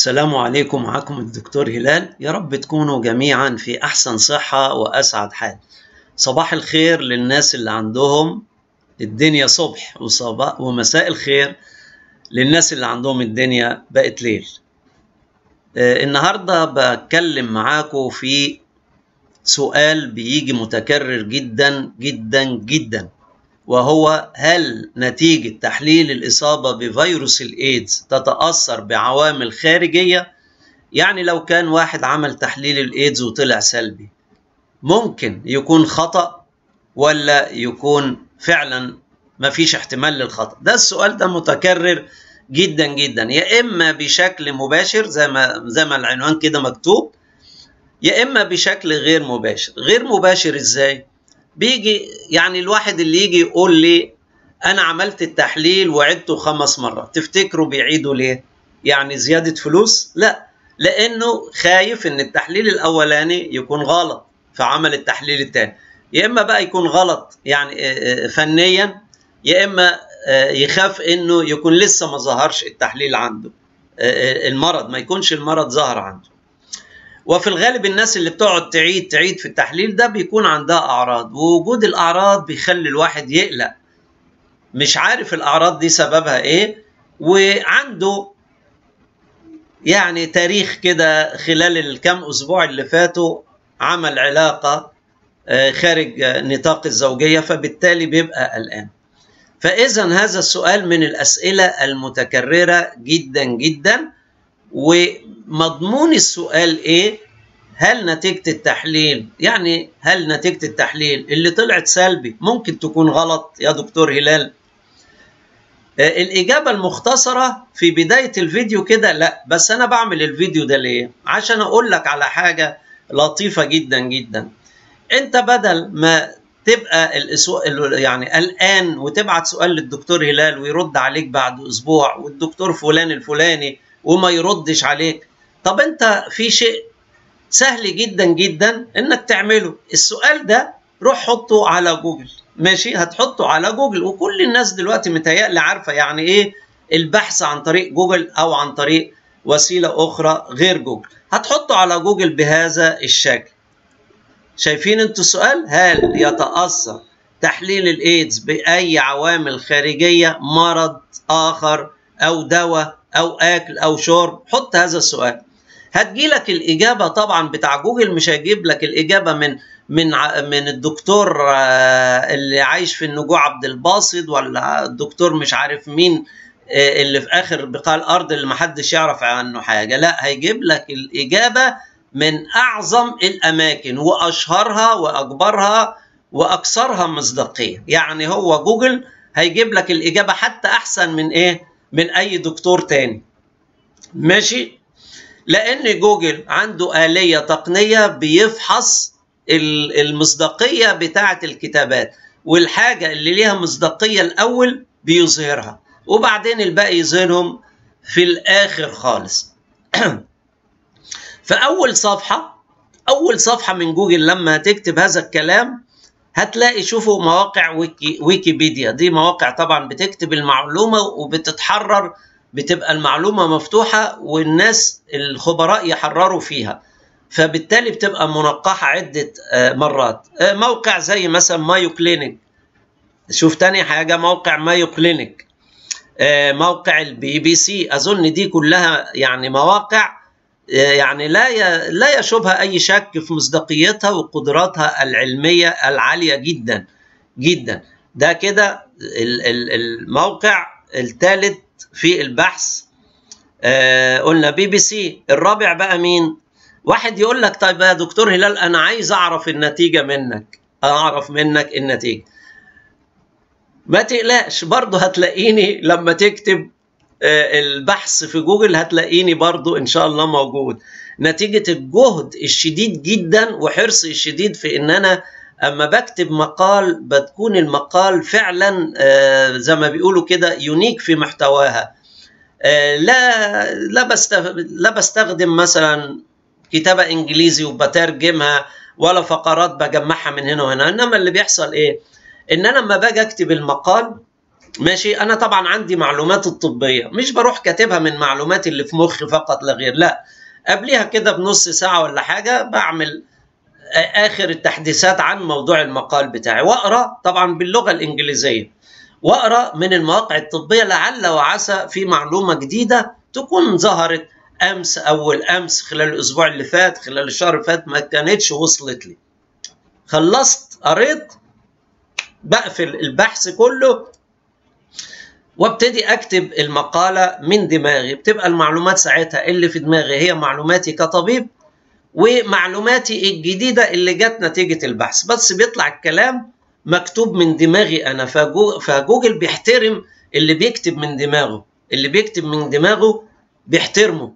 السلام عليكم معكم الدكتور هلال. يا رب تكونوا جميعا في أحسن صحة وأسعد حال. صباح الخير للناس اللي عندهم الدنيا صبح وصباح ومساء الخير للناس اللي عندهم الدنيا بقت ليل. آه، النهاردة بتكلم معاكم في سؤال بيجي متكرر جدا جدا جدا. وهو هل نتيجة تحليل الإصابة بفيروس الإيدز تتأثر بعوامل خارجية؟ يعني لو كان واحد عمل تحليل الإيدز وطلع سلبي ممكن يكون خطأ ولا يكون فعلا ما فيش احتمال للخطأ ده السؤال ده متكرر جدا جدا يا إما بشكل مباشر زي ما زي ما العنوان كده مكتوب يا إما بشكل غير مباشر غير مباشر إزاي؟ بيجي يعني الواحد اللي يجي يقول لي أنا عملت التحليل وعدته خمس مرات تفتكروا بيعيدوا ليه؟ يعني زيادة فلوس؟ لا لأنه خايف إن التحليل الأولاني يكون غلط فعمل التحليل الثاني يا إما بقى يكون غلط يعني فنيا يا إما يخاف إنه يكون لسه ما ظهرش التحليل عنده المرض ما يكونش المرض ظهر عنده. وفي الغالب الناس اللي بتقعد تعيد تعيد في التحليل ده بيكون عندها أعراض ووجود الأعراض بيخلي الواحد يقلق. مش عارف الأعراض دي سببها إيه وعنده يعني تاريخ كده خلال الكام أسبوع اللي فاتوا عمل علاقة خارج نطاق الزوجية فبالتالي بيبقى قلقان. فاذا هذا السؤال من الأسئلة المتكررة جدا جدا ومضمون السؤال إيه؟ هل نتيجة التحليل؟ يعني هل نتيجة التحليل؟ اللي طلعت سلبي. ممكن تكون غلط يا دكتور هلال. آه الإجابة المختصرة في بداية الفيديو كده لا بس أنا بعمل الفيديو ده ليه؟ عشان أقول لك على حاجة لطيفة جدا جدا. أنت بدل ما تبقى يعني قلقان وتبعت سؤال للدكتور هلال ويرد عليك بعد أسبوع والدكتور فلان الفلاني وما يردش عليك طب انت في شيء سهل جدا جدا إنك تعمله. السؤال ده روح حطه على جوجل. ماشي؟ هتحطه على جوجل وكل الناس دلوقتي متهيألي عارفة يعني إيه البحث عن طريق جوجل أو عن طريق وسيلة أخرى غير جوجل. هتحطه على جوجل بهذا الشكل. شايفين أنتوا السؤال؟ هل يتأثر تحليل الإيدز بأي عوامل خارجية مرض آخر أو دواء أو أكل أو شرب؟ حط هذا السؤال. هتجيلك الإجابة طبعا بتاع جوجل مش هيجيب لك الإجابة من من من الدكتور اللي عايش في النجوع عبد الباسط ولا الدكتور مش عارف مين اللي في آخر بقاع الأرض اللي محدش يعرف عنه حاجة. لا هيجيب لك الإجابة من أعظم الأماكن وأشهرها وأكبرها وأكثرها مصداقية. يعني هو جوجل هيجيب لك الإجابة حتى أحسن من إيه؟ من أي دكتور تاني. ماشي؟ لأن جوجل عنده آلية تقنية بيفحص المصداقية بتاعة الكتابات والحاجة اللي ليها مصداقية الأول بيظهرها وبعدين الباقي يظهرهم في الآخر خالص. فأول صفحة أول صفحة من جوجل لما تكتب هذا الكلام هتلاقي شوفوا مواقع ويكي ويكيبيديا. دي مواقع طبعا بتكتب المعلومة وبتتحرر بتبقى المعلومة مفتوحة والناس الخبراء يحرروا فيها. فبالتالي بتبقى منقحة عدة مرات. موقع زي مثلا مايو كلينيك شوف تاني حاجة موقع مايو كلينيك موقع البي بي سي. أظن دي كلها يعني مواقع يعني لا لا يشوبها أي شك في مصداقيتها وقدراتها العلمية العالية جدا جدا. ده كده الموقع الثالث في البحث آه قلنا بي بي سي الرابع بقى مين؟ واحد يقول لك طيب يا دكتور هلال أنا عايز أعرف النتيجة منك أعرف منك النتيجة. ما تقلقش برضه هتلاقيني لما تكتب البحث في جوجل هتلاقيني برضو إن شاء الله موجود. نتيجة الجهد الشديد جدا وحرصي الشديد في إن أنا أما بكتب مقال بتكون المقال فعلا زي ما بيقولوا كده يونيك في محتواها. لا لا لا بستخدم مثلا كتابة إنجليزي وبترجمها ولا فقرات بجمعها من هنا وهنا. إنما اللي بيحصل إيه؟ إن أنا لما باجي أكتب المقال ماشي أنا طبعا عندي معلومات الطبية. مش بروح كاتبها من معلوماتي اللي في مخي فقط لا غير لا. قبليها كده بنص ساعة ولا حاجة بعمل آخر التحديثات عن موضوع المقال بتاعي. وأقرأ طبعا باللغة الإنجليزية. وأقرأ من المواقع الطبية لعل وعسى في معلومة جديدة تكون ظهرت أمس أول أمس خلال الأسبوع اللي فات خلال الشهر اللي فات ما كانتش وصلت لي. خلصت قريت بقفل البحث كله وابتدي أكتب المقالة من دماغي. بتبقى المعلومات ساعتها اللي في دماغي. هي معلوماتي كطبيب ومعلوماتي الجديدة اللي جت نتيجة البحث. بس بيطلع الكلام مكتوب من دماغي أنا. فجوجل بيحترم اللي بيكتب من دماغه. اللي بيكتب من دماغه بيحترمه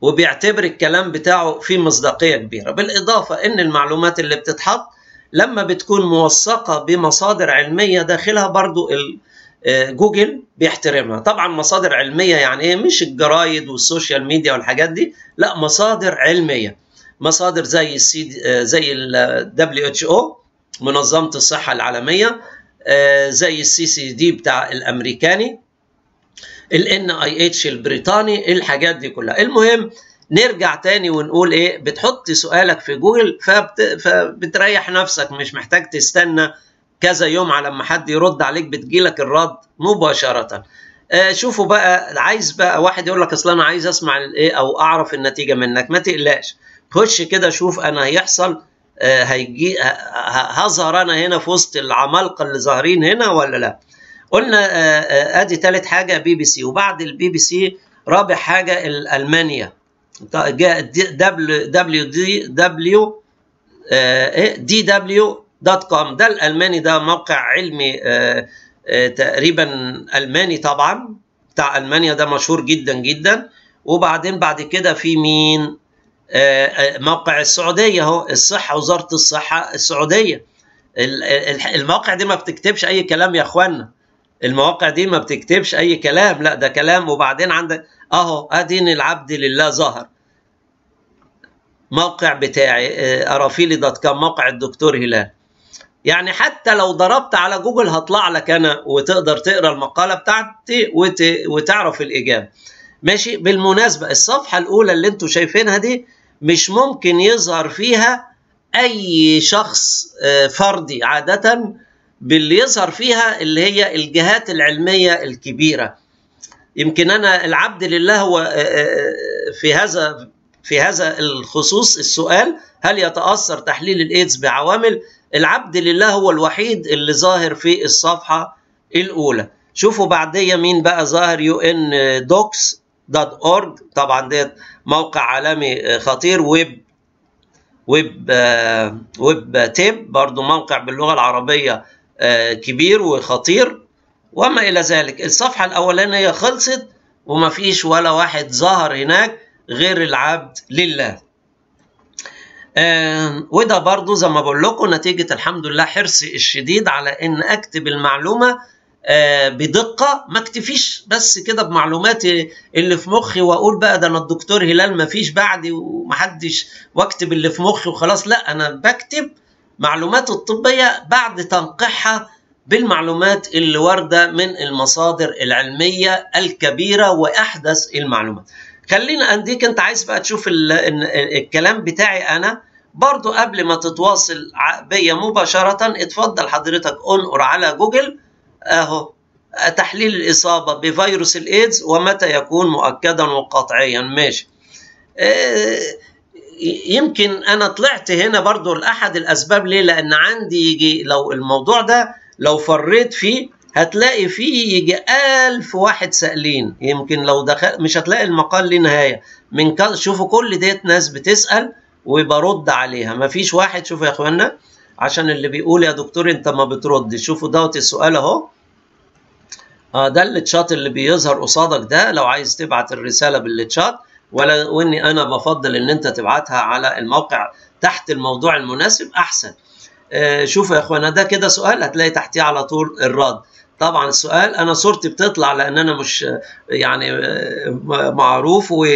وبيعتبر الكلام بتاعه فيه مصداقية كبيرة. بالإضافة إن المعلومات اللي بتتحط لما بتكون موثقة بمصادر علمية داخلها برضو جوجل بيحترمها. طبعا مصادر علمية يعني إيه؟ مش الجرايد وال social media والحاجات دي. لا مصادر علمية. مصادر زي السي زي ال WHO منظمة الصحة العالمية زي ال CDC بتاع الأمريكاني ال NIH البريطاني الحاجات دي كلها. المهم نرجع تاني ونقول إيه بتحط سؤالك في جوجل فبت... فبتريح نفسك مش محتاج تستنى كذا يوم على ما حد يرد عليك بتجيلك الرد مباشرة. آه شوفوا بقى عايز بقى واحد يقول لك أصل أنا عايز أسمع الايه أو أعرف النتيجة منك. ما تقلقش. خش كده شوف أنا هيحصل آه هيجي هظهر أنا هنا في وسط العمالقة اللي ظاهرين هنا ولا لا؟ قلنا آه آدي ثالث حاجة بي بي سي وبعد البي بي سي رابع حاجة ألمانيا. جاء دبليو دي دبليو دي دبليو دوت كوم. ده الألماني ده موقع علمي تقريبا ألماني طبعا بتاع ألمانيا ده مشهور جدا جدا. وبعدين بعد كده في مين؟ موقع السعودية اهو الصحة وزارة الصحة السعودية. المواقع دي ما بتكتبش أي كلام يا أخوانا. المواقع دي ما بتكتبش أي كلام لا ده كلام. وبعدين عندك أهو أدي العبد لله ظهر. موقع بتاعي أرافيلي dot com موقع الدكتور هلال. يعني حتى لو ضربت على جوجل هطلع لك أنا وتقدر تقرأ المقالة بتاعتي وت... وتعرف الإجابة. ماشي؟ بالمناسبة الصفحة الأولى اللي أنتم شايفينها دي مش ممكن يظهر فيها أي شخص فردي عادة باللي يظهر فيها اللي هي الجهات العلمية الكبيرة. يمكن أنا العبد لله هو في هذا في هذا الخصوص السؤال هل يتأثر تحليل الإيدز بعوامل؟ العبد لله هو الوحيد اللي ظاهر في الصفحة الأولى. شوفوا بعدية مين بقى ظاهر UN docs. dot org. طبعا ده موقع عالمي خطير. ويب ويب آه WebTeb برضو موقع باللغة العربية آه كبير وخطير. وما إلى ذلك الصفحة الأولانية خلصت وما فيش ولا واحد ظهر هناك غير العبد لله. آه وده برضو زي ما بقول لكم نتيجة الحمد لله حرصي الشديد على إن أكتب المعلومة آه بدقة. ما اكتفيش بس كده بمعلوماتي اللي في مخي وأقول بقى ده أنا الدكتور هلال ما فيش بعدي ومحدش واكتب اللي في مخي وخلاص. لا أنا بكتب معلومات الطبية بعد تنقيحها بالمعلومات اللي واردة من المصادر العلمية الكبيرة وأحدث المعلومات. خلينا أنديك أنت عايز بقى تشوف ال ال الكلام بتاعي أنا؟ برضو قبل ما تتواصل بيا مباشرة اتفضل حضرتك أنقر على جوجل أهو تحليل الإصابة بفيروس الإيدز ومتى يكون مؤكدا وقطعيا. ماشي. يمكن أنا طلعت هنا برضو لأحد الأسباب ليه؟ لأن عندي يجي لو الموضوع ده لو فريت فيه هتلاقي فيه يجي ألف واحد سائلين. يمكن لو دخل مش هتلاقي المقال ليه نهاية. من كذا شوفوا كل ديت ناس بتسأل وبرد عليها. مفيش واحد شوفوا يا إخوانا عشان اللي بيقول يا دكتور أنت ما بترد شوفوا دوت السؤال أهو. آه ده التشات اللي بيظهر قصادك ده. لو عايز تبعت الرسالة بالتشات ولا وإني أنا بفضل إن أنت تبعتها على الموقع تحت الموضوع المناسب أحسن. آه شوفوا يا إخوانا ده كده سؤال هتلاقي تحتيه على طول الرد. طبعا السؤال أنا صورتي بتطلع لأن أنا مش يعني معروف و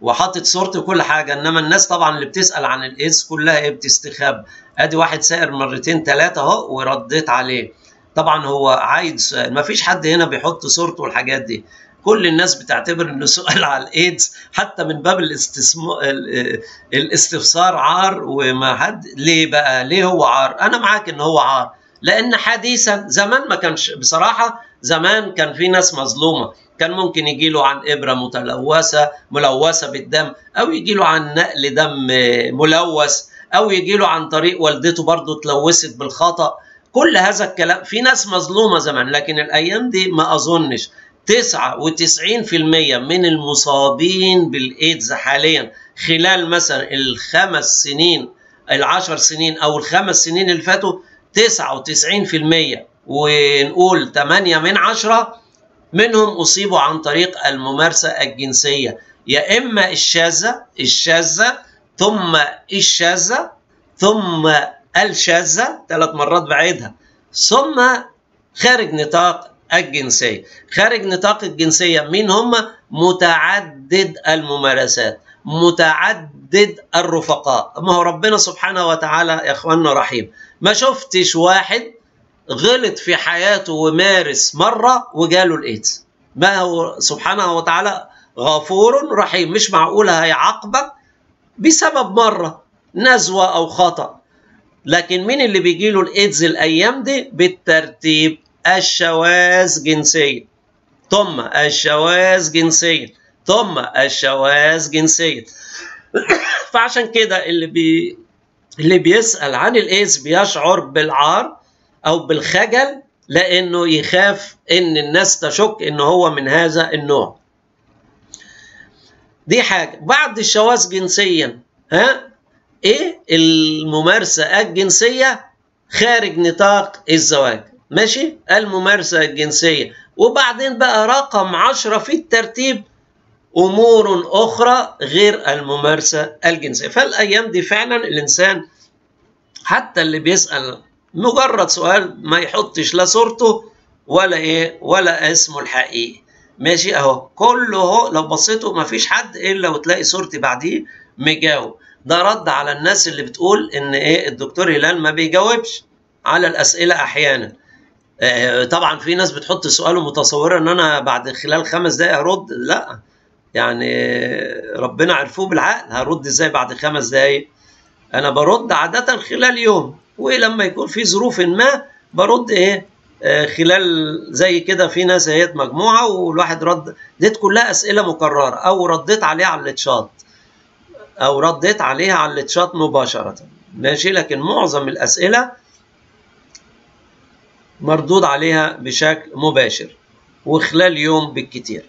وحاطط صورتي وكل حاجة. إنما الناس طبعا اللي بتسأل عن الإيدز كلها إيه؟ بتستخبى. أدي واحد سائر مرتين ثلاثة أهو ورديت عليه. طبعا هو عايز ما فيش حد هنا بيحط صورته والحاجات دي. كل الناس بتعتبر إنه سؤال على الإيدز حتى من باب الاستسمو... الاستفسار عار وما حد ليه بقى؟ ليه هو عار؟ أنا معاك إن هو عار لأن حديثا زمان ما كانش بصراحة زمان كان في ناس مظلومة. كان ممكن يجي له عن إبرة متلوثة ملوثة بالدم أو يجي له عن نقل دم ملوث أو يجي له عن طريق والدته برضه اتلوثت بالخطأ. كل هذا الكلام في ناس مظلومة زمان لكن الأيام دي ما أظنش. 99% من المصابين بالإيدز حاليا خلال مثلا الخمس سنين العشر سنين أو الخمس سنين اللي فاتوا 99% ونقول 8 من 10 منهم أصيبوا عن طريق الممارسة الجنسية. يا إما الشاذه الشاذه ثم الشاذه ثم الشاذة ثلاث مرات بعيدها. ثم خارج نطاق الجنسية. خارج نطاق الجنسية مين هم؟ متعدد الممارسات متعدد الرفقاء. ما هو ربنا سبحانه وتعالى يا إخواننا رحيم ما شفتش واحد غلط في حياته ومارس مرة وجاله الإيدز. ما هو سبحانه وتعالى غفور رحيم مش معقوله هيعاقبك بسبب مرة نزوة أو خطأ. لكن مين اللي بيجي له الإيدز الأيام دي؟ بالترتيب الشواذ جنسيا. ثم الشواذ جنسيا. ثم الشواذ جنسيا. فعشان كده اللي بي اللي بيسأل عن الإيدز بيشعر بالعار أو بالخجل لأنه يخاف إن الناس تشك إن هو من هذا النوع. دي حاجة. بعد الشواذ جنسيا ها؟ إيه الممارسة الجنسية خارج نطاق الزواج؟ ماشي؟ الممارسة الجنسية. وبعدين بقى رقم عشرة في الترتيب أمور أخرى غير الممارسة الجنسية. فالأيام دي فعلا الإنسان حتى اللي بيسأل مجرد سؤال ما يحطش لا صورته ولا إيه ولا اسمه الحقيقي. ماشي أهو. كله لو بصيتوا ما فيش حد إلا وتلاقي صورتي بعديه مجاوب. ده رد على الناس اللي بتقول إن إيه الدكتور هلال ما بيجاوبش على الأسئلة أحيانا. آه طبعا في ناس بتحط سؤال متصوره إن أنا بعد خلال خمس دقائق أرد. لا يعني ربنا عرفوه بالعقل هرد إزاي بعد خمس دقائق أنا برد عادة خلال يوم ولما يكون في ظروف ما برد إيه آه خلال زي كده في ناس اهيت مجموعة والواحد رد. ديت كلها أسئلة مكررة أو رديت عليها على التشات أو رديت عليها على التشات مباشرة. ماشي؟ لكن معظم الأسئلة مردود عليها بشكل مباشر وخلال يوم بالكتير.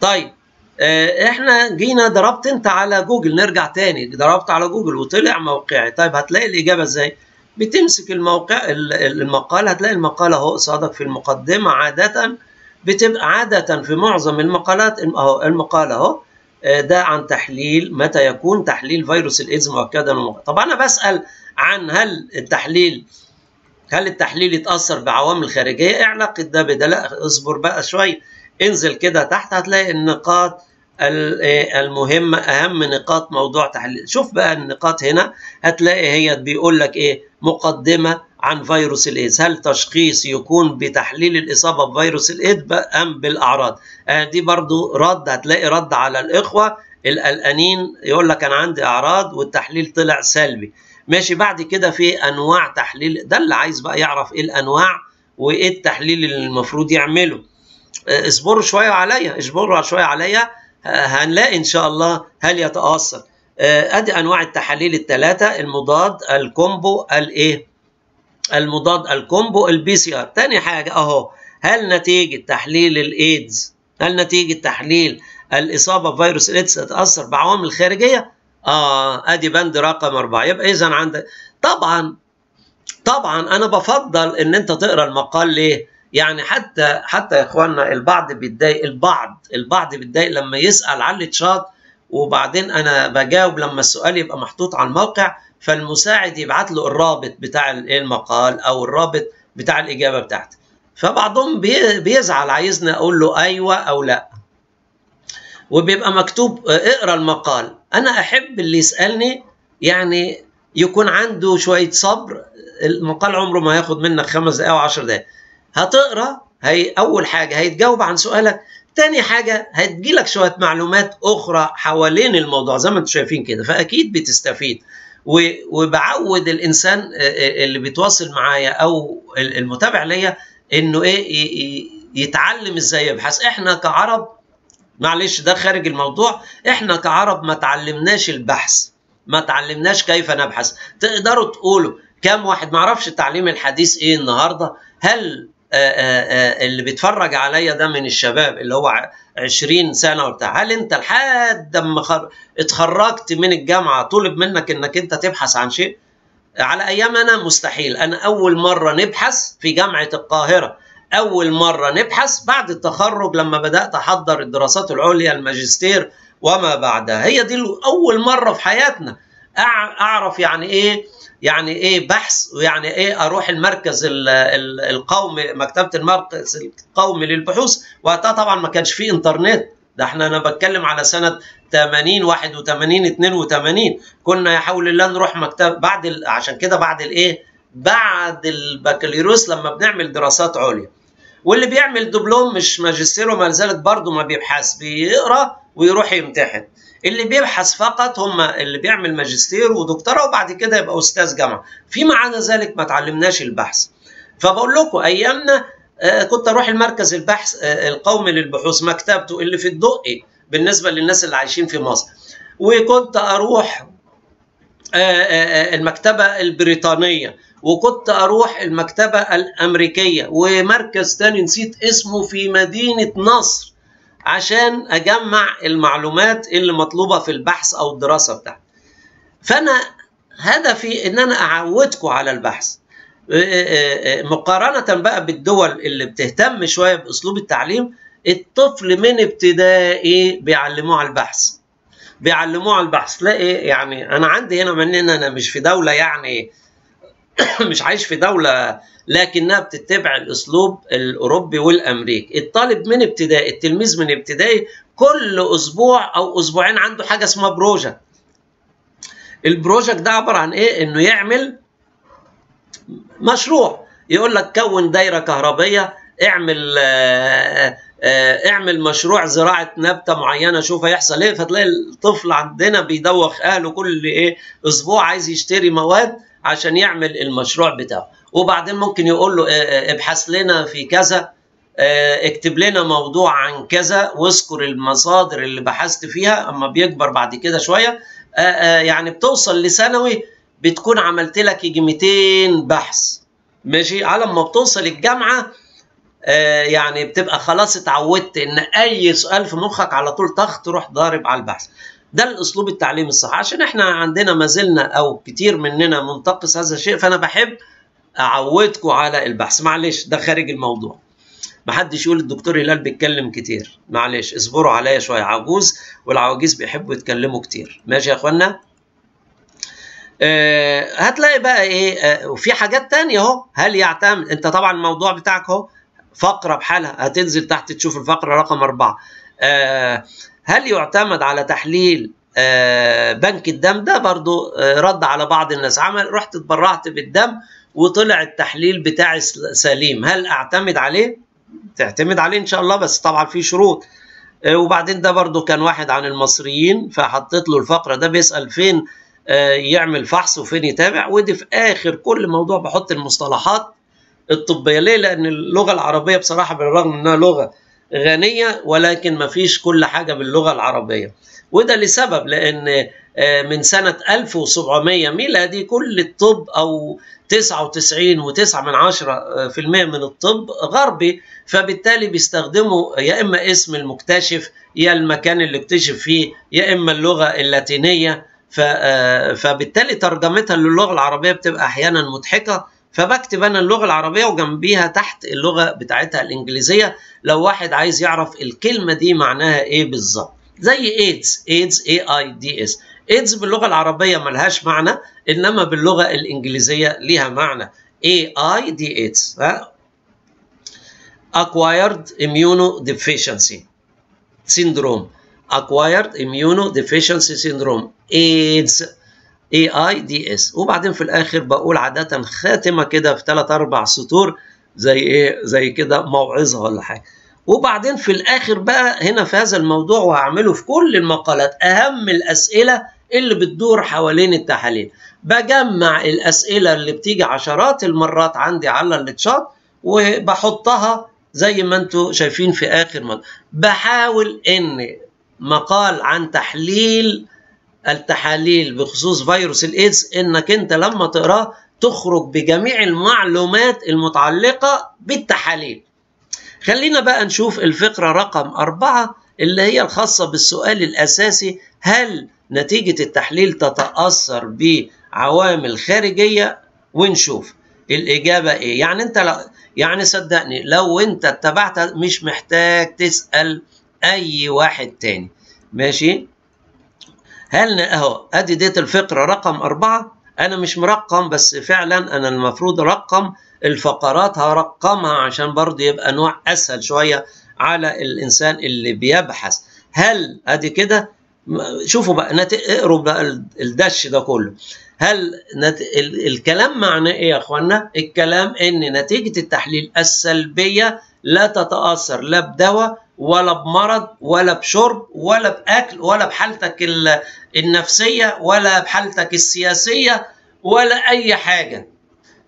طيب إحنا جينا ضربت أنت على جوجل نرجع تاني. ضربت على جوجل وطلع موقعي. طيب هتلاقي الإجابة إزاي؟ بتمسك الموقع المقال هتلاقي المقال أهو قصادك في المقدمة عادة بتبقى عادة في معظم المقالات أهو المقال أهو. ده عن تحليل متى يكون تحليل فيروس الإيدز مؤكدا طب أنا بسأل عن هل التحليل هل التحليل يتأثر بعوامل خارجية؟ علاقه ده بده لا اصبر بقى شوية انزل كده تحت هتلاقي النقاط المهمة أهم نقاط موضوع تحليل. شوف بقى النقاط هنا هتلاقي هي بيقول لك إيه؟ مقدمة عن فيروس الإيدز. هل تشخيص يكون بتحليل الإصابة بفيروس الإيدز أم بالأعراض؟ آه دي برضو رد. هتلاقي رد على الإخوة. القلقانين يقول لك أنا عندي أعراض والتحليل طلع سلبي. ماشي بعد كده في أنواع تحليل. ده اللي عايز بقى يعرف إيه الأنواع وإيه التحليل اللي المفروض يعمله. اصبروا شوية عليا اصبروا شوية عليا هنلاقي إن شاء الله هل يتأثر. أدي أنواع التحاليل الثلاثه المضاد ال combo الإيه؟ المضاد ال combo ال PCR تاني حاجة أهو هل نتيجة تحليل الايدز هل نتيجة تحليل الإصابة بفيروس الايدز تتاثر بعوامل خارجية؟ آه أدي بند رقم أربعة. يبقى اذا عندك طبعا طبعا أنا بفضل إن أنت تقرأ المقال ليه؟ يعني حتى حتى يا إخواننا البعض بيتضايق البعض البعض بيتضايق لما يسأل على التشات وبعدين أنا بجاوب لما السؤال يبقى محطوط على الموقع فالمساعد يبعت له الرابط بتاع المقال أو الرابط بتاع الإجابة بتاعتي. فبعضهم بيزعل عايزني أقول له أيوه أو لأ. وبيبقى مكتوب اقرأ المقال. أنا أحب اللي يسألني يعني يكون عنده شوية صبر المقال عمره ما ياخد منك خمس دقائق أو 10 دقائق هتقرأ هي أول حاجة هيتجاوب عن سؤالك تاني حاجة هتجيلك شوية معلومات أخرى حوالين الموضوع زي ما أنتم شايفين كده فأكيد بتستفيد. وبعود الإنسان اللي بيتواصل معايا أو المتابع ليا إنه إيه يتعلم إزاي يبحث. إحنا كعرب معلش ده خارج الموضوع إحنا كعرب ما تعلمناش البحث ما تعلمناش كيف نبحث. تقدروا تقولوا كم واحد ما عرفش التعليم الحديث إيه النهارده؟ هل اللي بيتفرج عليا ده من الشباب اللي هو 20 سنة وبتاع. هل انت لحد ما خر... اتخرجت من الجامعة طلب منك انك انت تبحث عن شيء؟ على أيام أنا مستحيل. أنا أول مرة نبحث في جامعة القاهرة. أول مرة نبحث بعد التخرج لما بدأت أحضر الدراسات العليا الماجستير وما بعدها. هي دي اول مرة في حياتنا. أعرف يعني إيه؟ يعني إيه بحث ويعني إيه أروح المركز القومي مكتبة المركز القومي للبحوث. وقتها طبعا ما كانش فيه إنترنت. ده إحنا أنا بتكلم على سنة 80 81 82 كنا يا حول الله نروح مكتب بعد ال... عشان كده بعد الايه بعد البكالوريوس لما بنعمل دراسات عليا. واللي بيعمل دبلوم مش ماجستير وما زالت برضه ما بيبحث بيقرأ ويروح يمتحن. اللي بيبحث فقط هم اللي بيعمل ماجستير ودكتوراه وبعد كده يبقى أستاذ جامعة. فيما عدا ذلك ما تعلمناش البحث. فبقول لكم أيامنا آه كنت أروح المركز البحث آه القومي للبحوث مكتبته اللي في الدقي بالنسبة للناس اللي عايشين في مصر. وكنت أروح آه المكتبة البريطانية. وكنت أروح المكتبة الأمريكية. ومركز تاني نسيت اسمه في مدينة نصر. عشان أجمع المعلومات اللي مطلوبة في البحث أو الدراسة بتاعتي. فأنا هدفي إن أنا أعودكم على البحث. مقارنة بقى بالدول اللي بتهتم شوية بأسلوب التعليم الطفل من ابتدائي بيعلموه على البحث. بيعلموه على البحث. لا إيه يعني أنا عندي هنا من ان أنا مش في دولة يعني مش عايش في دولة لكنها بتتبع الأسلوب الأوروبي والأمريكي. الطالب من ابتدائي التلميذ من ابتدائي كل أسبوع أو أسبوعين عنده حاجة اسمها project ال project ده عبارة عن إيه؟ إنه يعمل مشروع. يقول لك كون دايرة كهربية اعمل آآ آآ اعمل مشروع زراعة نبتة معينة شوف هيحصل إيه. فتلاقي الطفل عندنا بيدوخ أهله كل إيه؟ أسبوع عايز يشتري مواد عشان يعمل المشروع بتاعه. وبعدين ممكن يقول له ابحث لنا في كذا اكتب لنا موضوع عن كذا واذكر المصادر اللي بحثت فيها أما بيكبر بعد كده شوية. يعني بتوصل لثانوي بتكون عملت لك يجي 200 بحث. ماشي؟ على ما بتوصل الجامعة يعني بتبقى خلاص اتعودت إن أي سؤال في مخك على طول طخ تروح ضارب على البحث. ده الأسلوب التعليمي الصح. عشان إحنا عندنا ما زلنا أو كتير مننا منتقص هذا الشيء فأنا بحب اعودكم على البحث. معلش ده خارج الموضوع. محدش يقول الدكتور هلال بيتكلم كتير. معلش اصبروا عليا شوية. عجوز والعواجيز بيحبوا يتكلموا كتير. ماشي يا إخوانا؟ آه هتلاقي بقى إيه؟ آه وفي حاجات تانية أهو. هل يعتمد؟ أنت طبعا الموضوع بتاعك أهو. فقرة بحالها. هتنزل تحت تشوف الفقرة رقم أربعة. آه هل يعتمد على تحليل آه بنك الدم؟ ده برضو آه رد على بعض الناس. عمل رحت اتبرعت بالدم وطلع التحليل بتاعي سليم. هل أعتمد عليه؟ تعتمد عليه إن شاء الله بس طبعا في شروط. آه وبعدين ده برضو كان واحد عن المصريين فحطيت له الفقرة ده بيسأل فين يعمل فحص وفين يتابع ودي في آخر كل موضوع بحط المصطلحات الطبية. ليه؟ لأن اللغة العربية بصراحة بالرغم إنها لغة غنية ولكن ما فيش كل حاجة باللغة العربية. وده لسبب لأن من سنة 1700 ميلادي كل الطب أو 99 و9 من 10 في المية من الطب غربي فبالتالي بيستخدموا يا إما اسم المكتشف يا المكان اللي اكتشف فيه يا إما اللغة اللاتينية فبالتالي ترجمتها للغة العربية بتبقى أحيانا مضحكة فبكتب أنا اللغة العربية وجنبيها تحت اللغة بتاعتها الإنجليزية لو واحد عايز يعرف الكلمة دي معناها إيه بالظبط. زي AIDS AIDS A A D S AIDS باللغة العربية ملهاش معنى إنما باللغة الإنجليزية ليها معنى. A I D AIDS acquired immunodeficiency syndrome. Acquired immunodeficiency syndrome. AIDS اي اي دي اس وبعدين في الآخر بقول عادة خاتمة كده في 3 4 سطور زي إيه؟ زي كده موعظة ولا حاجة. وبعدين في الآخر بقى هنا في هذا الموضوع وهعمله في كل المقالات أهم الأسئلة اللي بتدور حوالين التحاليل بجمع الأسئلة اللي بتيجي عشرات المرات عندي على التشات وبحطها زي ما أنتم شايفين في آخر مرة. بحاول إن مقال عن تحليل التحاليل بخصوص فيروس الإيدز إنك أنت لما تقراه تخرج بجميع المعلومات المتعلقة بالتحاليل خلينا بقى نشوف الفقرة رقم أربعة اللي هي الخاصة بالسؤال الأساسي هل نتيجة التحليل تتأثر بعوامل خارجية؟ ونشوف الإجابة إيه. يعني أنت لو يعني صدقني لو أنت اتبعت مش محتاج تسأل أي واحد تاني. ماشي؟ هل أهو أدي ديت الفقرة رقم أربعة. أنا مش مرقم بس فعلا أنا المفروض أرقم الفقرات هرقمها عشان برضه يبقى نوع أسهل شوية على الإنسان اللي بيبحث. هل أدي كده؟ شوفوا بقى. اقروا بقى الدش ده كله. هل نت... ال... الكلام معناه إيه يا اخوانا الكلام إن نتيجة التحليل السلبية لا تتأثر لا بدواء ولا بمرض ولا بشرب ولا بأكل ولا بحالتك النفسية ولا بحالتك السياسية ولا أي حاجة.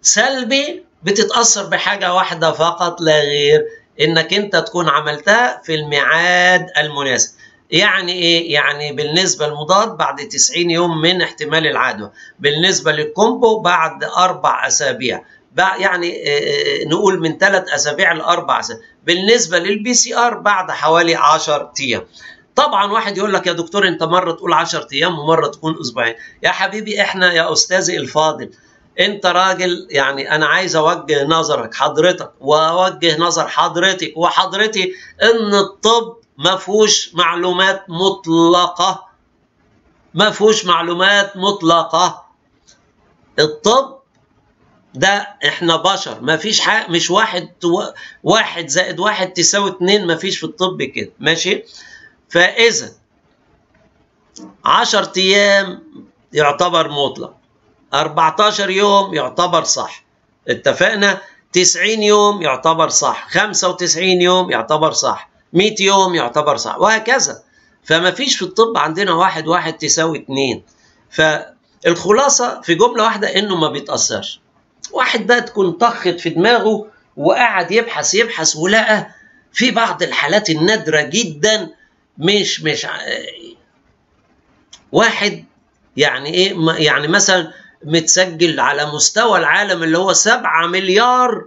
سلبي بتتأثر بحاجة واحدة فقط لا غير إنك أنت تكون عملتها في الميعاد المناسب. يعني إيه؟ يعني بالنسبة للمضاد بعد 90 يوم من احتمال العدوى، بالنسبة لل combo بعد أربع أسابيع، يعني نقول من ثلاث أسابيع لأربع أسابيع، بالنسبة لل PCR بعد حوالي 10 أيام. طبعا واحد يقول لك يا دكتور أنت مرة تقول 10 أيام ومرة تكون أسبوعين يا حبيبي إحنا يا أستاذي الفاضل انت راجل يعني أنا عايز اوجه نظرك حضرتك واوجه نظر حضرتك وحضرتي ان الطب ما فيهوش معلومات مطلقة. ما فيهوش معلومات مطلقة. الطب ده إحنا بشر ما فيش حاجة مش واحد واحد زائد واحد تساوي اتنين ما فيش في الطب كده ماشي؟ فإذا 10 أيام يعتبر مطلق. 14 يوم يعتبر صح. اتفقنا؟ 90 يوم يعتبر صح. 95 يوم يعتبر صح. 100 يوم يعتبر صح. وهكذا. فما فيش في الطب عندنا واحد واحد تساوي اتنين. فالخلاصة في جملة واحدة إنه ما بيتأثرش. واحد بقى تكون طخت في دماغه وقعد يبحث يبحث ولقى في بعض الحالات النادرة جدا. مش مش واحد يعني إيه يعني مثلا متسجل على مستوى العالم اللي هو 7 مليار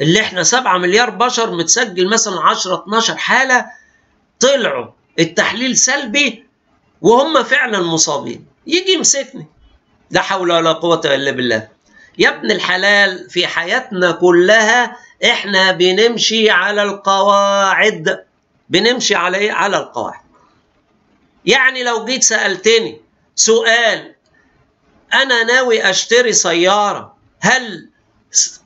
اللي إحنا 7 مليار بشر متسجل مثلا 10 12 حالة طلعوا التحليل سلبي وهم فعلا مصابين. يجي يمسكني. لا حول ولا قوة إلا بالله. يا ابن الحلال في حياتنا كلها إحنا بنمشي على القواعد. بنمشي على إيه؟ على القواعد. يعني لو جيت سألتني سؤال أنا ناوي أشتري سيارة. هل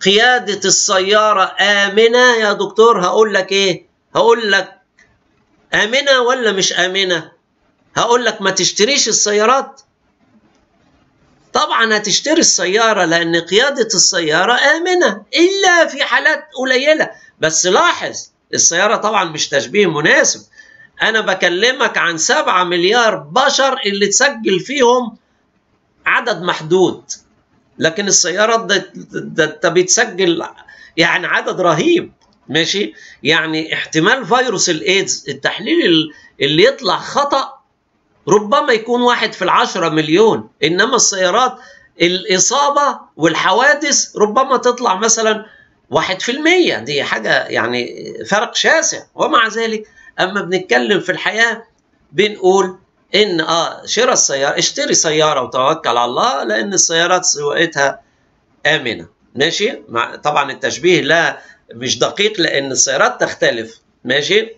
قيادة السيارة آمنة؟ يا دكتور هقول لك إيه؟ هقول لك آمنة ولا مش آمنة؟ هقول لك ما تشتريش السيارات. طبعا هتشتري السيارة لأن قيادة السيارة آمنة إلا في حالات قليلة. بس لاحظ السيارة طبعا مش تشبيه مناسب. أنا بكلمك عن سبعة مليار بشر اللي تسجل فيهم عدد محدود لكن السيارات ده, ده, ده بيتسجل يعني عدد رهيب ماشي؟ يعني احتمال فيروس الإيدز التحليل اللي يطلع خطأ ربما يكون واحد في العشرة مليون إنما السيارات الإصابة والحوادث ربما تطلع مثلا واحد في المية. دي حاجة يعني فرق شاسع. ومع ذلك أما بنتكلم في الحياة بنقول إن آه شراء السيارة اشتري سيارة وتوكل على الله لأن السيارات سواقتها آمنة. ماشي؟ مع طبعا التشبيه لا مش دقيق لأن السيارات تختلف. ماشي؟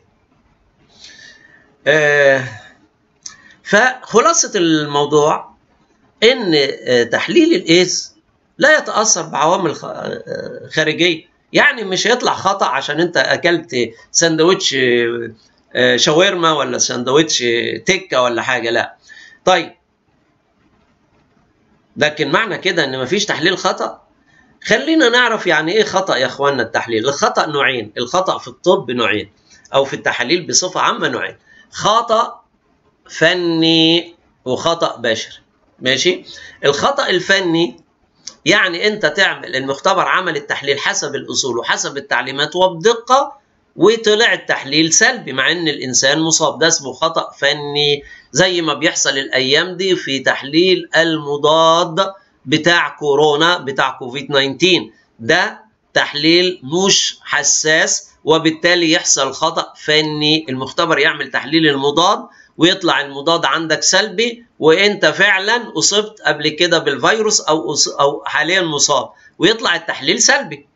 آه فخلاصة الموضوع إن تحليل الإيدز لا يتأثر بعوامل خارجية. يعني مش هيطلع خطأ عشان أنت أكلت سندوتش شاورما ولا سندوتش تكة ولا حاجة لا. طيب. لكن معنى كده إن مفيش تحليل خطأ؟ خلينا نعرف يعني إيه خطأ يا إخواننا التحليل. الخطأ نوعين الخطأ في الطب نوعين أو في التحاليل بصفة عامة نوعين. خطأ فني وخطأ بشري ماشي؟ الخطأ الفني يعني أنت تعمل المختبر عمل التحليل حسب الأصول وحسب التعليمات وبدقة وطلع التحليل سلبي مع إن الإنسان مصاب ده اسمه خطأ فني. زي ما بيحصل الأيام دي في تحليل المضاد بتاع كورونا بتاع كوفيد 19 ده تحليل مش حساس وبالتالي يحصل خطأ فني. المختبر يعمل تحليل المضاد ويطلع المضاد عندك سلبي وإنت فعلا أصبت قبل كده بالفيروس أو أو حاليا مصاب. ويطلع التحليل سلبي.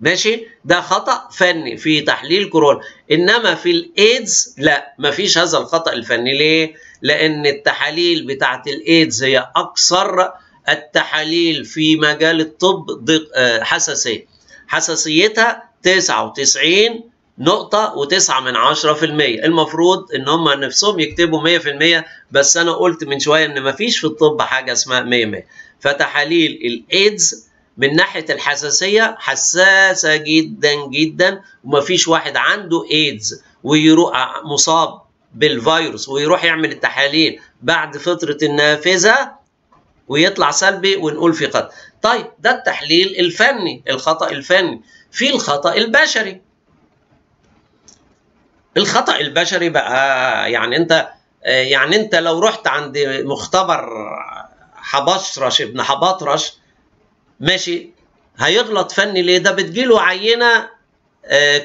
ماشي؟ ده خطأ فني في تحليل كورونا. إنما في الإيدز لا مفيش هذا الخطأ الفني. ليه؟ لأن التحاليل بتاعت الإيدز هي أكثر التحاليل في مجال الطب حساسية. حساسيتها 99 نقطة وتسعة من عشرة في المية. المفروض إن هم نفسهم يكتبوا مية في المية بس أنا قلت من شوية إن مفيش في الطب حاجة اسمها مية مية فتحاليل الإيدز من ناحية الحساسية حساسة جدا جدا ومفيش واحد عنده ايدز ويروح مصاب بالفيروس ويروح يعمل التحاليل بعد فترة النافذة ويطلع سلبي ونقول في خطأ طيب ده التحليل الفني الخطأ الفني. في الخطأ البشري. الخطأ البشري بقى يعني أنت يعني أنت لو رحت عند مختبر حبشرش ابن حباطرش ماشي؟ هيغلط فني ليه؟ ده بتجيله عينة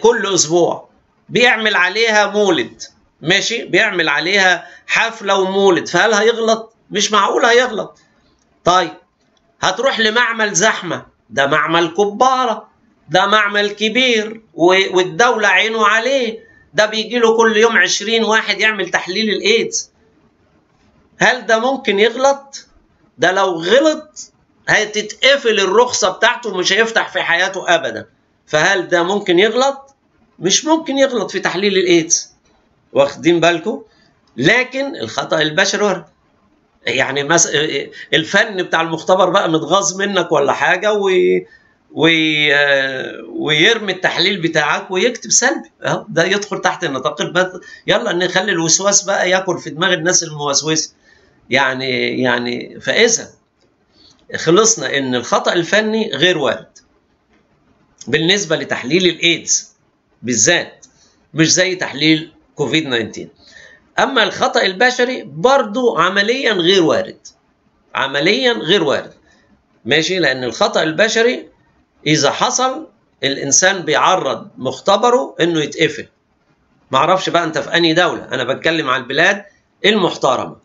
كل أسبوع. بيعمل عليها مولد. ماشي؟ بيعمل عليها حفلة ومولد. فهل هيغلط؟ مش معقول هيغلط. طيب هتروح لمعمل زحمة. ده معمل كبارة. ده معمل كبير. والدولة عينه عليه. ده بيجي له كل يوم 20 واحد يعمل تحليل الإيدز. هل ده ممكن يغلط؟ ده لو غلط هتتقفل الرخصة بتاعته مش هيفتح في حياته ابدا. فهل ده ممكن يغلط؟ مش ممكن يغلط في تحليل الإيدز. واخدين بالكم؟ لكن الخطأ البشري يعني مس... الفن بتاع المختبر بقى متغاظ منك ولا حاجة و... و... ويرمي التحليل بتاعك ويكتب سلبي. أهو ده يدخل تحت النطاق البث يلا نخلي الوسواس بقى ياكل في دماغ الناس الموسوسة. يعني يعني فإذا خلصنا إن الخطأ الفني غير وارد. بالنسبة لتحليل الإيدز بالذات مش زي تحليل كوفيد 19 أما الخطأ البشري برضو عمليا غير وارد. عمليا غير وارد. ماشي؟ لأن الخطأ البشري إذا حصل الإنسان بيعرض مختبره إنه يتقفل. معرفش بقى أنت في أنهي دولة. أنا بتكلم على البلاد المحترمة.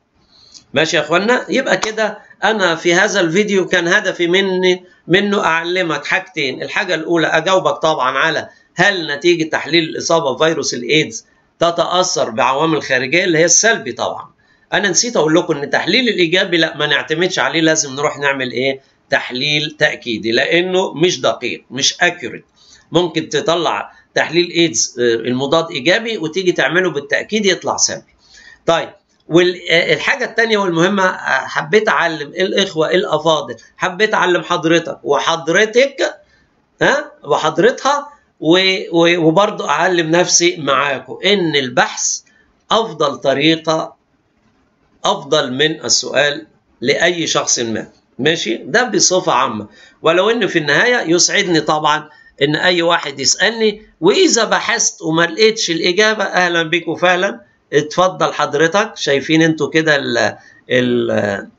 ماشي يا إخوانا؟ يبقى كده أنا في هذا الفيديو كان هدفي مني منه أعلمك حاجتين. الحاجة الأولى أجاوبك طبعا على هل نتيجة تحليل الإصابة بفيروس الإيدز تتأثر بعوامل خارجية؟ اللي هي السلبي طبعا. أنا نسيت أقول لكم إن التحليل الإيجابي لا ما نعتمدش عليه لازم نروح نعمل إيه؟ تحليل تأكيدي لأنه مش دقيق مش اكيوريت ممكن تطلع تحليل إيدز المضاد إيجابي وتيجي تعمله بالتأكيد يطلع سلبي. طيب والحاجة الثانية والمهمة حبيت أعلم الإخوة الأفاضل. حبيت أعلم حضرتك وحضرتك ها وحضرتها وبرضه أعلم نفسي معاكم إن البحث أفضل طريقة أفضل من السؤال لأي شخص ما. ماشي؟ ده بصفة عامة. ولو إن في النهاية يسعدني طبعا إن أي واحد يسألني وإذا بحثت وما لقيتش الإجابة أهلا بك وفعلا اتفضل حضرتك شايفين أنتوا كده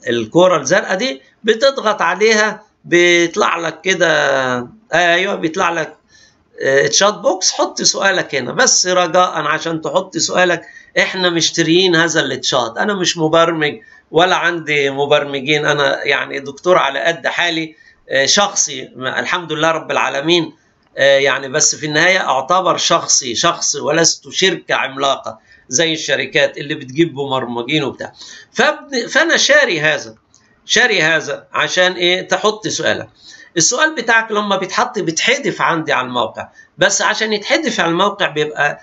الكورة الزرقاء دي بتضغط عليها بيطلع لك كده أيوه بيطلع لك تشات بوكس حط سؤالك هنا. بس رجاء عشان تحط سؤالك إحنا مشتريين هذا التشات. أنا مش مبرمج ولا عندي مبرمجين. أنا يعني دكتور على قد حالي شخصي الحمد لله رب العالمين يعني بس في النهاية أعتبر شخصي شخص ولست شركة عملاقة. زي الشركات اللي بتجيب مبرمجين وبتاع. فأنا شاري هذا شاري هذا عشان إيه؟ تحط سؤالك. السؤال بتاعك لما بيتحط بيتحذف عندي على الموقع. بس عشان يتحذف على الموقع بيبقى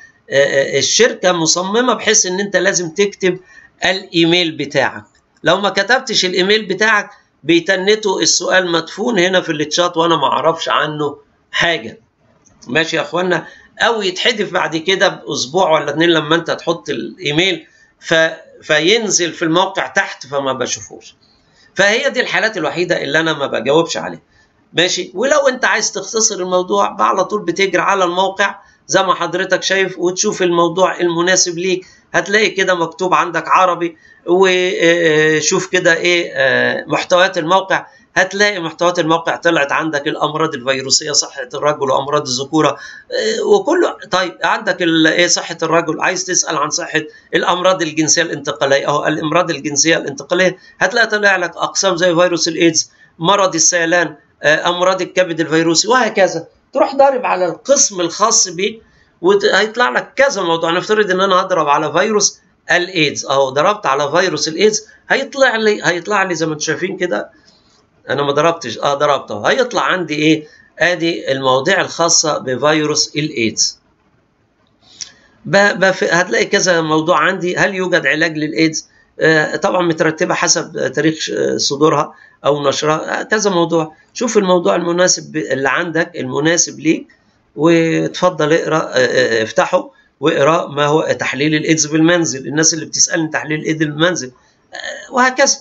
الشركة مصممة بحيث إن أنت لازم تكتب الإيميل بتاعك. لو ما كتبتش الإيميل بتاعك بيتنتوا السؤال مدفون هنا في التشات وأنا ما أعرفش عنه حاجة. ماشي يا إخوانا؟ أو يتحذف بعد كده بأسبوع ولا اتنين لما أنت تحط الإيميل ف... فينزل في الموقع تحت فما بشوفوش. فهي دي الحالات الوحيدة اللي أنا ما بجاوبش عليها. ماشي؟ ولو أنت عايز تختصر الموضوع على طول بتجري على الموقع زي ما حضرتك شايف وتشوف الموضوع المناسب ليك. هتلاقي كده مكتوب عندك عربي وشوف كده إيه محتويات الموقع. هتلاقي محتويات الموقع طلعت عندك الأمراض الفيروسية صحة الرجل وأمراض الذكورة. وكله طيب عندك إيه صحة الرجل عايز تسأل عن صحة الأمراض الجنسية الانتقالية. أهو الأمراض الجنسية الانتقالية هتلاقي طلع لك أقسام زي فيروس الإيدز مرض السيلان أمراض الكبد الفيروسي وهكذا. تروح ضارب على القسم الخاص بيه وهيطلع لك كذا موضوع. نفترض إن أنا هضرب على فيروس الإيدز. أهو ضربت على فيروس الإيدز هيطلع لي هيطلع لي زي ما أنتم شايفين كده أنا ما ضربتش. آه ضربته. هيطلع عندي إيه؟ آدي المواضيع الخاصة بفيروس الإيدز. هتلاقي كذا موضوع عندي. هل يوجد علاج للإيدز؟ آه طبعا مترتبة حسب تاريخ صدورها أو نشرها. كذا موضوع. شوف الموضوع المناسب اللي عندك المناسب ليك وتفضل اقرأ افتحه واقرأ ما هو تحليل الإيدز بالمنزل. الناس اللي بتسألني تحليل الإيدز بالمنزل. وهكذا.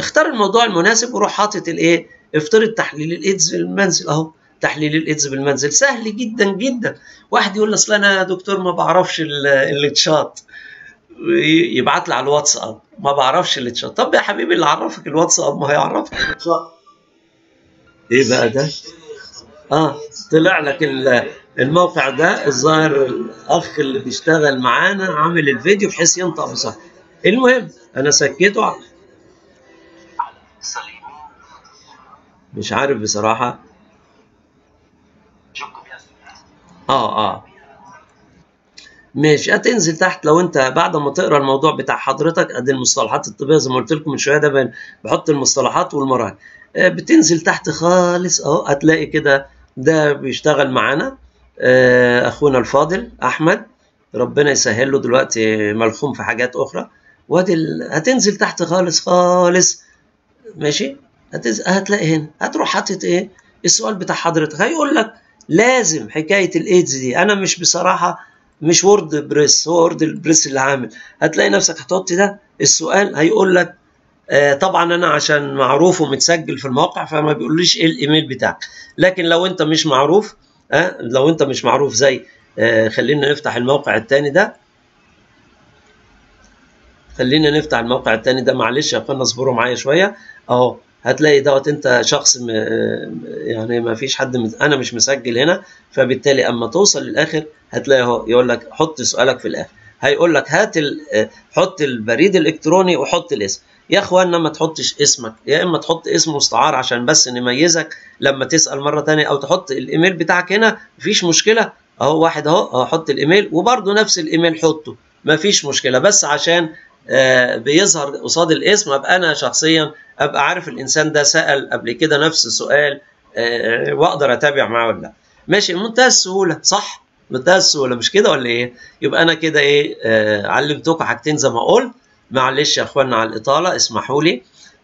اختار الموضوع المناسب وروح حاطط الايه افترض تحليل الإيدز بالمنزل اهو تحليل الإيدز بالمنزل. سهل جدا جدا. واحد يقول أصل أنا يا دكتور ما بعرفش التشات يبعت لي على الواتساب. ما بعرفش التشات طب يا حبيبي اللي عرفك الواتساب ما هيعرفك إيه بقى ده؟ آه طلع لك الموقع ده. الظاهر الأخ اللي بيشتغل معانا عامل الفيديو بحيث ينطق بصح. المهم أنا سكته. مش عارف بصراحة. آه آه. ماشي. هتنزل تحت لو أنت بعد ما تقرأ الموضوع بتاع حضرتك. أدي المصطلحات الطبية زي ما قلت لكم من شوية. ده بحط المصطلحات والمراحل. بتنزل تحت خالص أهو. هتلاقي كده ده بيشتغل معانا. أخونا الفاضل أحمد. ربنا يسهل له دلوقتي ملخوم في حاجات أخرى. وأدي هتنزل تحت خالص خالص. ماشي؟ هتز... هتلاقي هنا. هتروح حاطط إيه؟ السؤال بتاع حضرتك. هيقول لك لازم حكاية الايدز دي. أنا مش بصراحة مش WordPress هو WordPress اللي عامل. هتلاقي نفسك هتحط ده السؤال هيقول لك آه طبعا أنا عشان معروف ومتسجل في الموقع فما بيقوليش إيه الإيميل بتاعك. لكن لو أنت مش معروف آه لو أنت مش معروف زي آه خلينا نفتح الموقع الثاني ده خلينا نفتح الموقع الثاني ده معلش يا اخوانا اصبروا معايا شوية. أهو هتلاقي دوت أنت شخص م... يعني ما فيش حد م... أنا مش مسجل هنا. فبالتالي أما توصل للآخر هتلاقي أهو يقول لك حط سؤالك في الآخر. هيقول لك هات ال... حط البريد الإلكتروني وحط الاسم. يا اخوانا ما تحطش اسمك. يا إما تحط اسم مستعار عشان بس نميزك لما تسأل مرة ثانية أو تحط الإيميل بتاعك هنا. مفيش مشكلة. أهو واحد أهو حط الإيميل. وبرده نفس الإيميل حطه. مفيش مشكلة. بس عشان بيظهر قصاد الاسم أبقى أنا شخصيا أبقى عارف الإنسان ده سأل قبل كده نفس السؤال آه وأقدر أتابع معاه ولا لأ. ماشي منتهى السهولة صح؟ منتهى السهولة مش كده ولا إيه؟ يبقى أنا كده إيه آه علمتكم حاجتين زي ما قلت. معلش يا اخوانا على الإطالة اسمحوا لي.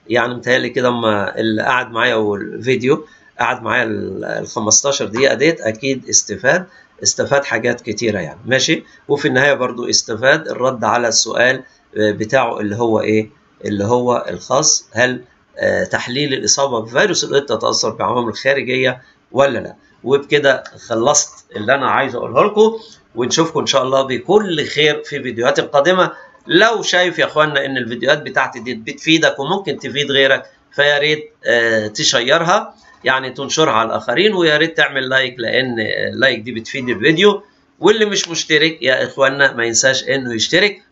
يعني متهيألي كده اما اللي قعد معايا والفيديو قعد معايا ال 15 دقيقة ديت أكيد استفاد. استفاد حاجات كتيرة يعني. ماشي؟ وفي النهاية برضو استفاد. الرد على السؤال بتاعه اللي هو إيه؟ اللي هو الخاص. هل آه تحليل الإصابة بفيروس الايد تتاثر بعوامل خارجية ولا لا؟ وبكده خلصت اللي أنا عايز أقوله لكم ونشوفكم إن شاء الله بكل خير في فيديوهات قادمه لو شايف يا اخوانا إن الفيديوهات بتاعتي دي بتفيدك وممكن تفيد غيرك فيا ريت آه ت share ها. يعني تنشرها على الآخرين ويا ريت تعمل like لأن ال like دي بتفيد الفيديو. واللي مش مشترك يا اخوانا ما ينساش إنه يشترك.